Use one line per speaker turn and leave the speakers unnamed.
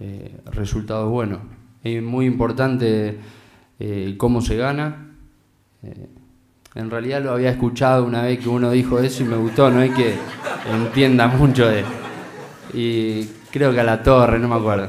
eh, resultados buenos. Es muy importante eh, cómo se gana. Eh, en realidad lo había escuchado una vez que uno dijo eso y me gustó, no es que entienda mucho de... Y creo que a la torre, no me acuerdo.